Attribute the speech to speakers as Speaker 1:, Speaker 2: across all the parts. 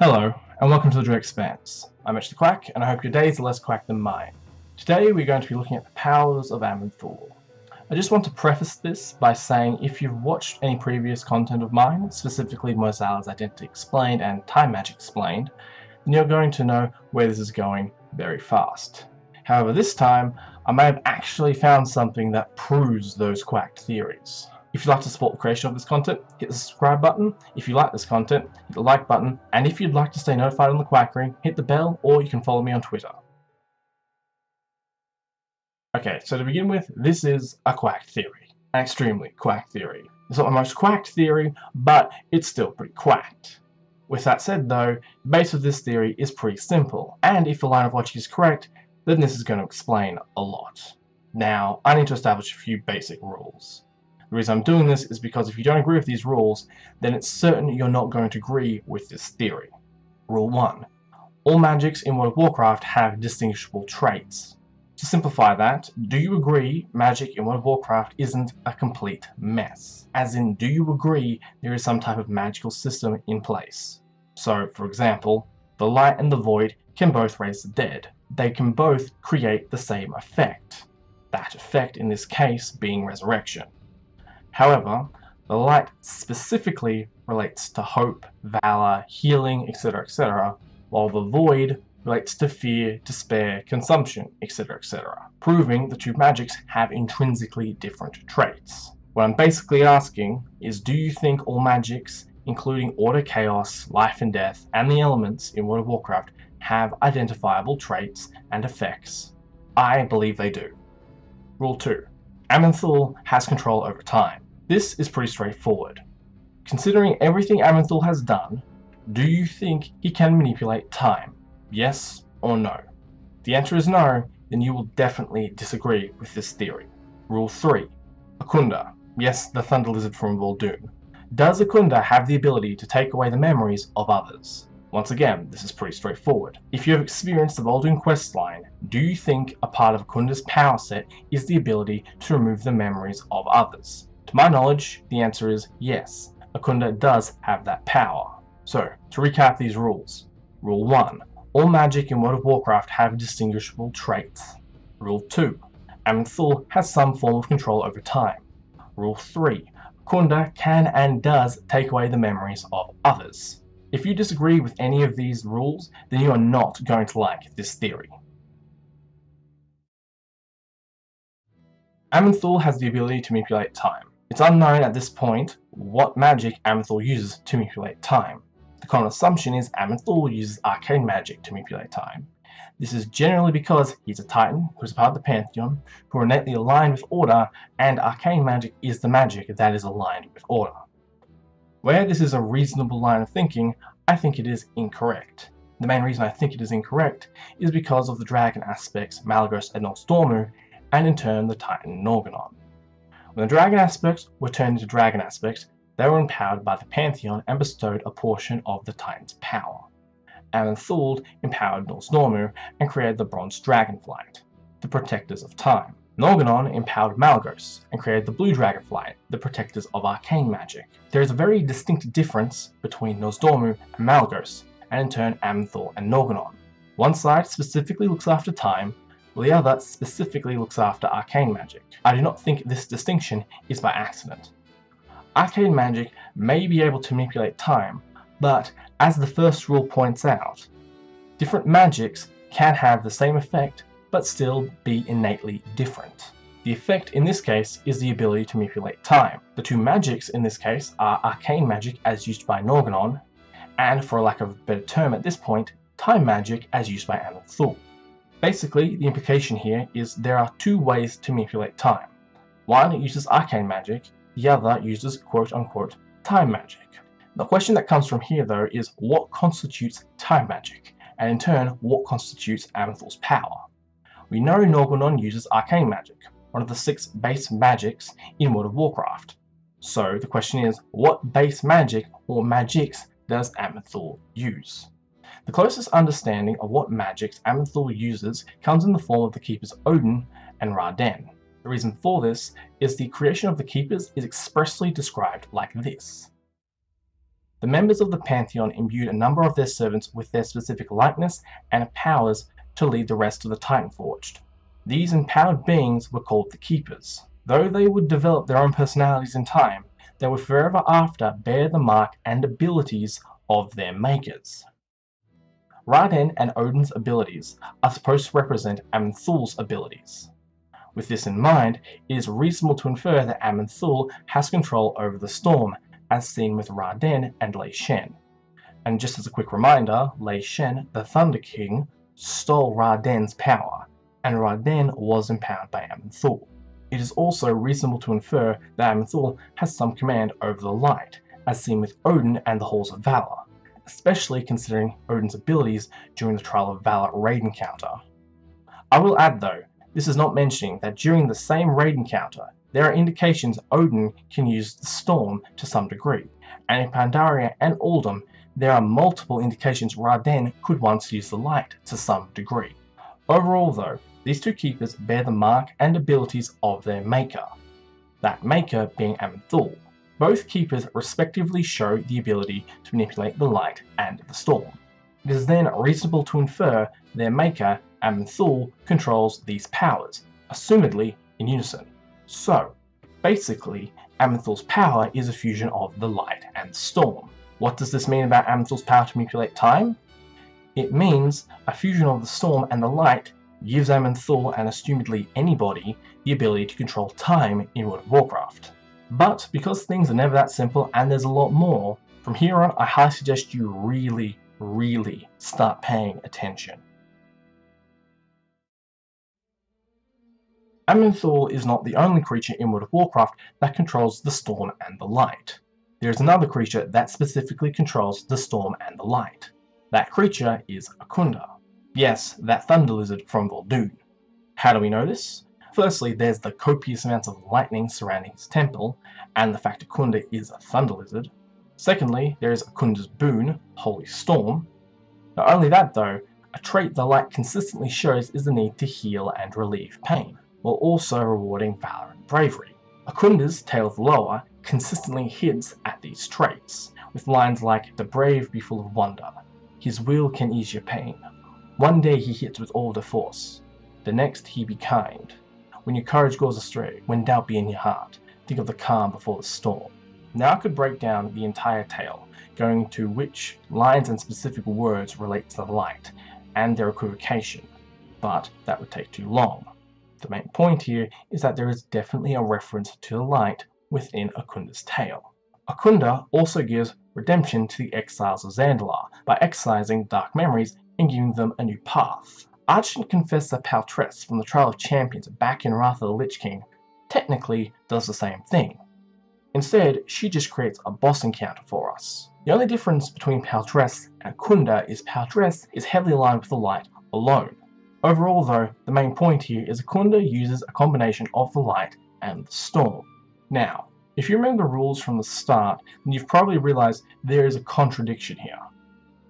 Speaker 1: Hello, and welcome to the Dread Expanse. I'm Mitch the Quack, and I hope your days are less quack than mine. Today we're going to be looking at the powers of Aman'Thul. I just want to preface this by saying if you've watched any previous content of mine, specifically Mueh'zala's Identity Explained and Time Magic Explained, then you're going to know where this is going very fast. However, this time, I may have actually found something that proves those quacked theories. If you'd like to support the creation of this content, hit the subscribe button. If you like this content, hit the like button. And if you'd like to stay notified on the quackery, hit the bell or you can follow me on Twitter. Okay, so to begin with, this is a quack theory. An extremely quack theory. It's not the most quacked theory, but it's still pretty quacked. With that said though, the base of this theory is pretty simple, and if the line of logic is correct, then this is going to explain a lot. Now, I need to establish a few basic rules. The reason I'm doing this is because if you don't agree with these rules, then it's certain you're not going to agree with this theory. Rule 1. All magics in World of Warcraft have distinguishable traits. To simplify that, do you agree magic in World of Warcraft isn't a complete mess? As in, do you agree there is some type of magical system in place? So, for example, the light and the void can both raise the dead. They can both create the same effect. That effect in this case being resurrection. However, the light specifically relates to hope, valor, healing, etc., etc., while the void relates to fear, despair, consumption, etc., etc., proving the two magics have intrinsically different traits. What I'm basically asking is do you think all magics, including order, chaos, life and death, and the elements in World of Warcraft, have identifiable traits and effects? I believe they do. Rule 2. Aman'Thul has control over time. This is pretty straightforward. Considering everything Aman'Thul has done, do you think he can manipulate time? Yes or no? The answer is no, then you will definitely disagree with this theory. Rule 3. Akunda. Yes, the Thunder Lizard from Vol'dun. Does Akunda have the ability to take away the memories of others? Once again, this is pretty straightforward. If you have experienced the Vol'dun questline, do you think a part of Akunda's power set is the ability to remove the memories of others? To my knowledge, the answer is yes. Akunda does have that power. So, to recap these rules. Rule 1. All magic in World of Warcraft have distinguishable traits. Rule 2. Aman'Thul has some form of control over time. Rule 3. Akunda can and does take away the memories of others. If you disagree with any of these rules, then you are not going to like this theory. Aman'Thul has the ability to manipulate time. It's unknown at this point what magic Aman'Thul uses to manipulate time. The common assumption is Aman'Thul uses arcane magic to manipulate time. This is generally because he's a Titan, who's a part of the Pantheon, who are innately aligned with Order, and arcane magic is the magic that is aligned with Order. Where this is a reasonable line of thinking, I think it is incorrect. The main reason I think it is incorrect is because of the dragon aspects Malygos and Nozdormu, and in turn the Titan Norgannon. When the dragon aspects were turned into dragon aspects, they were empowered by the Pantheon and bestowed a portion of the Titan's power. Aman'Thul empowered Nozdormu and created the Bronze Dragonflight, the Protectors of Time. Norgannon empowered Malygos and created the Blue Dragonflight, the Protectors of Arcane Magic. There is a very distinct difference between Nozdormu and Malygos, and in turn Aman'Thul and Norgannon. One side specifically looks after time, while the other specifically looks after arcane magic. I do not think this distinction is by accident. Arcane magic may be able to manipulate time, but as the first rule points out, different magics can have the same effect but still be innately different. The effect in this case is the ability to manipulate time. The two magics in this case are arcane magic as used by Norgannon, and for lack of a better term at this point, time magic as used by Aman'Thul. Basically, the implication here is there are two ways to manipulate time. One uses arcane magic, the other uses quote-unquote time magic. The question that comes from here though is what constitutes time magic, and in turn what constitutes Aman'Thul's power. We know Norgannon uses arcane magic, one of the six base magics in World of Warcraft. So the question is, what base magic or magics does Aman'Thul use? The closest understanding of what magics Aman'Thul uses comes in the form of the Keepers Odyn and Ra-Den. The reason for this is the creation of the Keepers is expressly described like this. the members of the pantheon imbued a number of their servants with their specific likeness and powers to lead the rest of the Titanforged. These empowered beings were called the Keepers. Though they would develop their own personalities in time, they would forever after bear the mark and abilities of their makers. Ra-Den and Odyn's abilities are supposed to represent Aman'Thul's abilities. With this in mind, it is reasonable to infer that Aman'Thul has control over the storm, as seen with Ra-Den and Lei Shen. And just as a quick reminder, Lei Shen, the Thunder King, stole Ra-Den's power, and Ra-Den was empowered by Aman'Thul. It is also reasonable to infer that Aman'Thul has some command over the light, as seen with Odyn and the Halls of Valor, especially considering Odyn's abilities during the Trial of Valor raid encounter. I will add though, this is not mentioning that during the same raid encounter, there are indications Odyn can use the storm to some degree, and in Pandaria and Uldum, there are multiple indications Ra-Den could once use the light to some degree. Overall though, these two keepers bear the mark and abilities of their maker, that maker being Aman'Thul. Both keepers respectively show the ability to manipulate the light and the storm. It is then reasonable to infer their maker, Aman'Thul, controls these powers, assumedly in unison. So, basically, Aman'Thul's power is a fusion of the light and storm. What does this mean about Aman'Thul's power to manipulate time? It means a fusion of the storm and the light gives Aman'Thul and assumedly anybody the ability to control time in World of Warcraft. But because things are never that simple and there's a lot more, from here on I highly suggest you really, really start paying attention. Aman'Thul is not the only creature in World of Warcraft that controls the storm and the light. There is another creature that specifically controls the storm and the light. That creature is Akunda. Yes, that thunder lizard from Vol'dun. How do we know this? Firstly, there's the copious amounts of lightning surrounding his temple, and the fact Akunda is a thunder lizard. Secondly, there is Akunda's boon, Holy Storm. Not only that though, a trait the light consistently shows is the need to heal and relieve pain, while also rewarding valor and bravery. Akunda's Tale of Loa consistently hints at these traits, with lines like, the brave be full of wonder, his will can ease your pain, one day he hits with all the force, the next he be kind. When your courage goes astray, when doubt be in your heart, think of the calm before the storm. Now I could break down the entire tale, going to which lines and specific words relate to the light, and their equivocation, but that would take too long. The main point here is that there is definitely a reference to the light within Akunda's tale. Akunda also gives redemption to the exiles of Zandalar by excising dark memories and giving them a new path. Argent Confessor Paletress from the Trial of Champions back in Wrath of the Lich King technically does the same thing. Instead, she just creates a boss encounter for us. The only difference between Paletress and Akunda is Paletress is heavily aligned with the light alone. Overall though, the main point here is Akunda uses a combination of the light and the storm. Now, if you remember the rules from the start, then you've probably realized there is a contradiction here.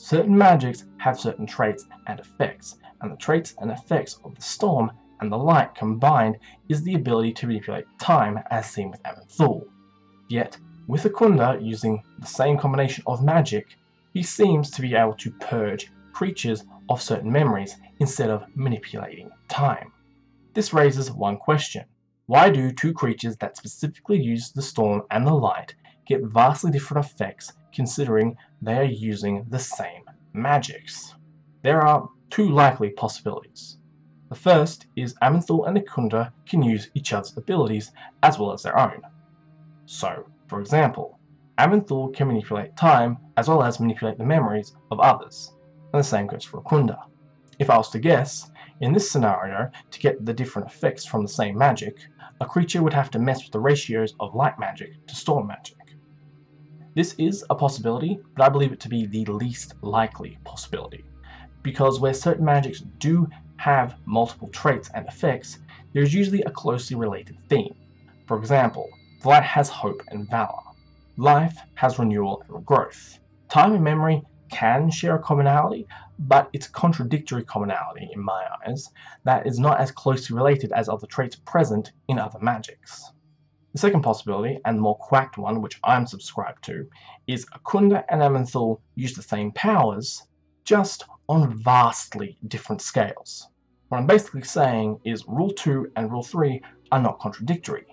Speaker 1: Certain magics have certain traits and effects, and the traits and effects of the storm and the light combined is the ability to manipulate time as seen with Aman'Thul. Yet, with Akunda using the same combination of magic, he seems to be able to purge creatures of certain memories instead of manipulating time. This raises one question. Why do two creatures that specifically use the storm and the light get vastly different effects considering they are using the same magics. There are two likely possibilities. The first is Aman'Thul and Akunda can use each other's abilities as well as their own. So, for example, Aman'Thul can manipulate time as well as manipulate the memories of others, and the same goes for Akunda. If I was to guess, in this scenario, to get the different effects from the same magic, a creature would have to mess with the ratios of light magic to storm magic. This is a possibility, but I believe it to be the least likely possibility. Because where certain magics do have multiple traits and effects, there's usually a closely related theme. For example, light has hope and valor. Life has renewal and growth. Time and memory can share a commonality, but it's a contradictory commonality in my eyes that is not as closely related as other traits present in other magics. The second possibility, and the more quacked one, which I'm subscribed to, is Akunda and Aman'Thul use the same powers, just on vastly different scales. What I'm basically saying is Rule 2 and Rule 3 are not contradictory,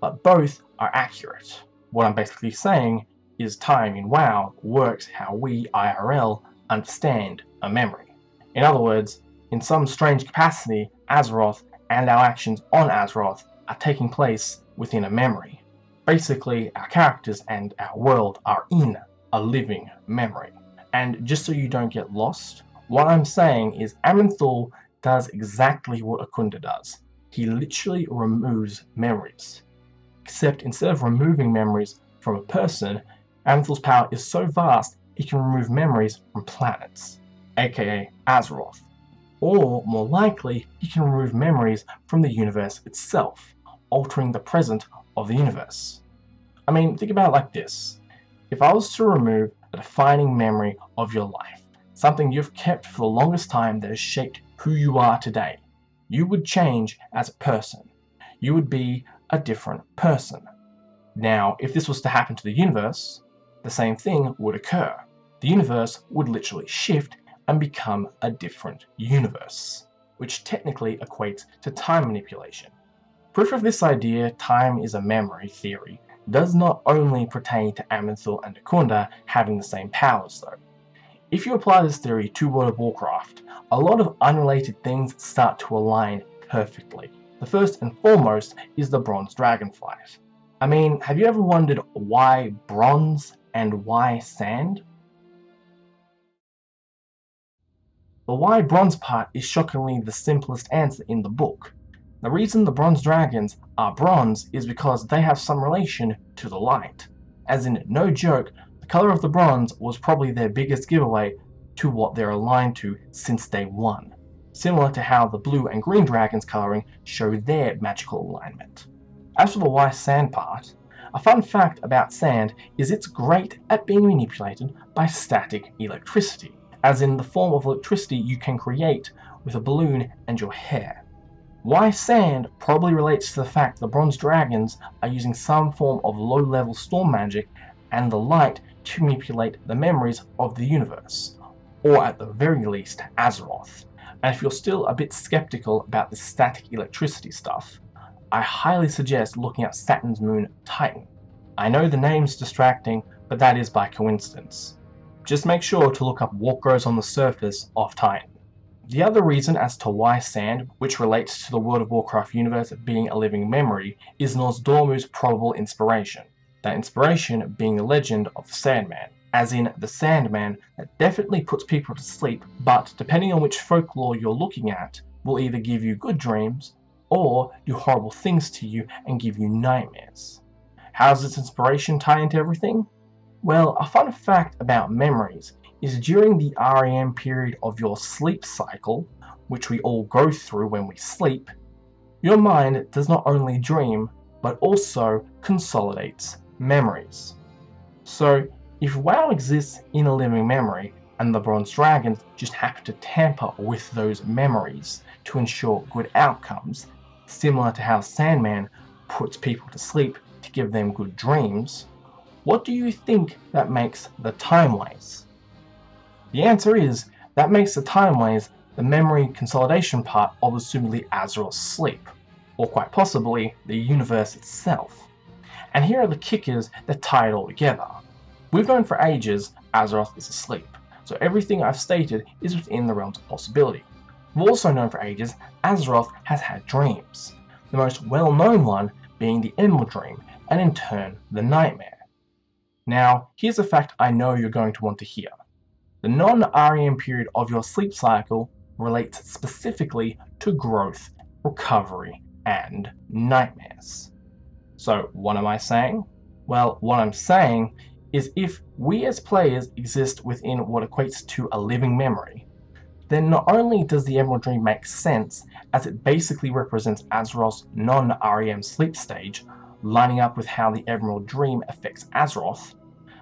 Speaker 1: but both are accurate. What I'm basically saying is time in WoW works how we, IRL, understand a memory. In other words, in some strange capacity, Azeroth and our actions on Azeroth are taking place within a memory. Basically, our characters and our world are in a living memory. And just so you don't get lost, what I'm saying is Aman'Thul does exactly what Akunda does. He literally removes memories. Except instead of removing memories from a person, Aman'Thul's power is so vast he can remove memories from planets, aka Azeroth. Or, more likely, he can remove memories from the universe itself, altering the present of the universe. I mean, think about it like this. If I was to remove a defining memory of your life, something you've kept for the longest time that has shaped who you are today, you would change as a person. You would be a different person. Now, if this was to happen to the universe, the same thing would occur. The universe would literally shift and become a different universe, which technically equates to time manipulation. Proof of this idea, time is a memory theory, does not only pertain to Aman'Thul and Akunda having the same powers though. If you apply this theory to World of Warcraft, a lot of unrelated things start to align perfectly. The first and foremost is the Bronze Dragonflight. I mean, have you ever wondered why bronze and why sand? The why bronze part is shockingly the simplest answer in the book. The reason the bronze dragons are bronze is because they have some relation to the light. As in, no joke, the color of the bronze was probably their biggest giveaway to what they're aligned to since day one. Similar to how the blue and green dragons coloring show their magical alignment. As for the why sand part, a fun fact about sand is it's great at being manipulated by static electricity as in the form of electricity you can create with a balloon and your hair. Why sand probably relates to the fact the bronze dragons are using some form of low-level storm magic and the light to manipulate the memories of the universe, or at the very least Azeroth. And if you're still a bit skeptical about the static electricity stuff, I highly suggest looking at Saturn's moon Titan. I know the name's distracting, but that is by coincidence. Just make sure to look up what grows on the surface of Titan. The other reason as to why sand, which relates to the World of Warcraft universe being a living memory, is Nozdormu's probable inspiration. That inspiration being the legend of the Sandman, as in the Sandman that definitely puts people to sleep, but depending on which folklore you're looking at, will either give you good dreams or do horrible things to you and give you nightmares. How does this inspiration tie into everything? Well, a fun fact about memories is during the REM period of your sleep cycle, which we all go through when we sleep, your mind does not only dream, but also consolidates memories. So, if WoW exists in a living memory, and the Bronze Dragons just happen to tamper with those memories to ensure good outcomes, similar to how Sandman puts people to sleep to give them good dreams, what do you think that makes the Time timeways? The answer is, that makes the timeways the memory consolidation part of assumedly Azeroth's sleep, or quite possibly the universe itself. And here are the kickers that tie it all together. We've known for ages Azeroth is asleep, so everything I've stated is within the realms of possibility. We've also known for ages Azeroth has had dreams, the most well-known one being the Emerald Dream, and in turn the Nightmare. Now, here's a fact I know you're going to want to hear. The non-REM period of your sleep cycle relates specifically to growth, recovery, and nightmares. So, what am I saying? Well, what I'm saying is if we as players exist within what equates to a living memory, then not only does the Emerald Dream make sense, as it basically represents Azeroth's non-REM sleep stage, lining up with how the Emerald Dream affects Azeroth,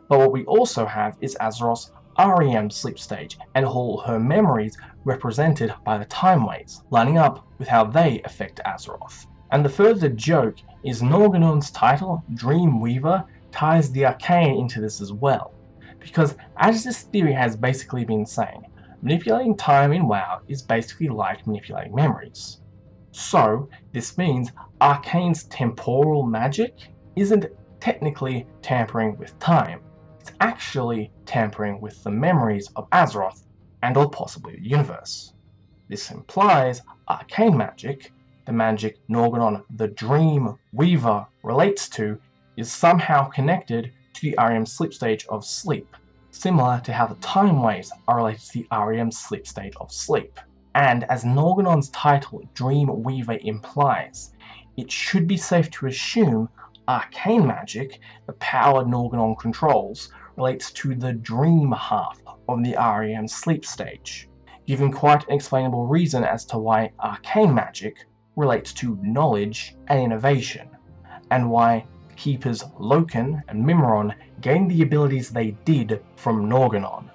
Speaker 1: but what we also have is Azeroth's REM sleep stage and all her memories represented by the timeways, lining up with how they affect Azeroth. And the further joke is Norgannon's title, Dreamweaver, ties the arcane into this as well. Because as this theory has basically been saying, manipulating time in WoW is basically like manipulating memories. So, this means Arcane's temporal magic isn't technically tampering with time. It's actually tampering with the memories of Azeroth and or possibly the universe. This implies arcane magic, the magic Norgannon the Dream Weaver relates to, is somehow connected to the REM sleep stage of sleep, similar to how the timeways are related to the REM sleep stage of sleep. And as Norgannon's title Dream Weaver implies, it should be safe to assume arcane magic, the power Norgannon controls, relates to the dream half of the REM sleep stage, giving quite an explainable reason as to why arcane magic relates to knowledge and innovation, and why keepers Loken and Mimiron gained the abilities they did from Norgannon.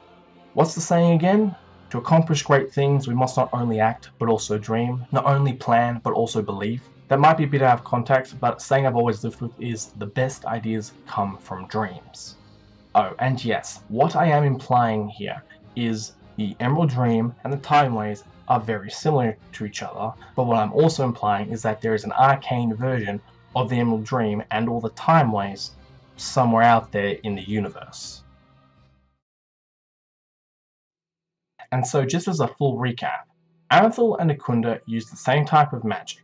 Speaker 1: What's the saying again? To accomplish great things, we must not only act, but also dream, not only plan, but also believe. That might be a bit out of context, but saying I've always lived with is the best ideas come from dreams. Oh, and yes, what I am implying here is the Emerald Dream and the Timeways are very similar to each other, but what I'm also implying is that there is an arcane version of the Emerald Dream and all the Timeways somewhere out there in the universe. And so just as a full recap, Aman'Thul and Akunda use the same type of magic.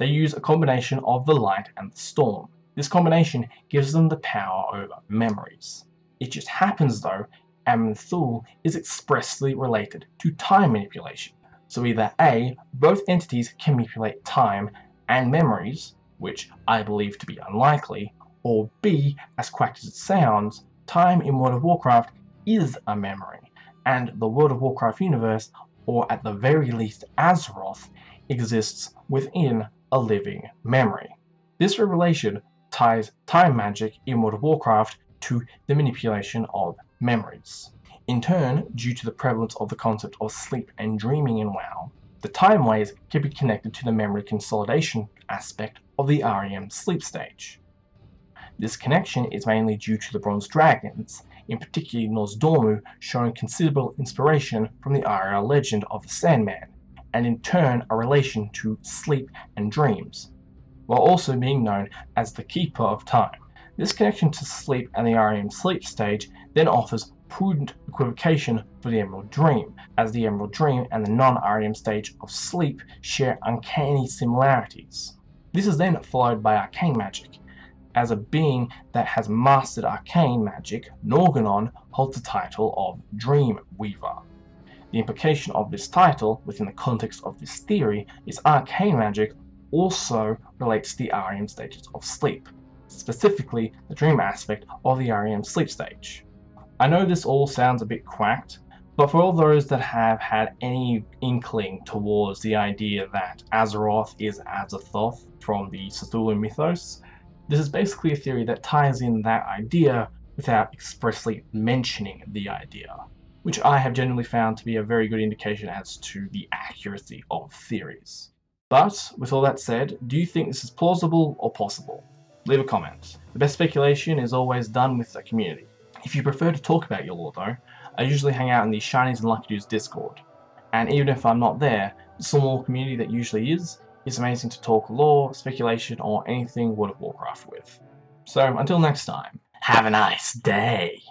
Speaker 1: They use a combination of the light and the storm. This combination gives them the power over memories. It just happens though, Aman'Thul is expressly related to time manipulation. So either A, both entities can manipulate time and memories, which I believe to be unlikely, or B, as quacked as it sounds, time in World of Warcraft is a memory, and the World of Warcraft universe, or at the very least Azeroth, exists within a living memory. This relation ties time magic in World of Warcraft to the manipulation of memories. In turn, due to the prevalence of the concept of sleep and dreaming in WoW, the timeways can be connected to the memory consolidation aspect of the REM sleep stage. This connection is mainly due to the Bronze Dragons, in particular Nozdormu showing considerable inspiration from the IRL legend of the Sandman, and in turn a relation to sleep and dreams, while also being known as the Keeper of Time. This connection to sleep and the REM sleep stage then offers prudent equivocation for the Emerald Dream, as the Emerald Dream and the non-REM stage of sleep share uncanny similarities. This is then followed by arcane magic. As a being that has mastered arcane magic, Norgannon holds the title of Dream Weaver. The implication of this title, within the context of this theory, is arcane magic also relates to the REM stages of sleep specifically the dream aspect of the REM sleep stage. I know this all sounds a bit quacked, but for all those that have had any inkling towards the idea that Azeroth is Azathoth from the Cthulhu mythos, this is basically a theory that ties in that idea without expressly mentioning the idea, which I have generally found to be a very good indication as to the accuracy of theories. But, with all that said, do you think this is plausible or possible? leave a comment. The best speculation is always done with the community. If you prefer to talk about your lore though, I usually hang out in the Shinies and Luckydos Discord. And even if I'm not there, the small community that usually is, is amazing to talk lore, speculation, or anything World of Warcraft with. So until next time, have a nice day!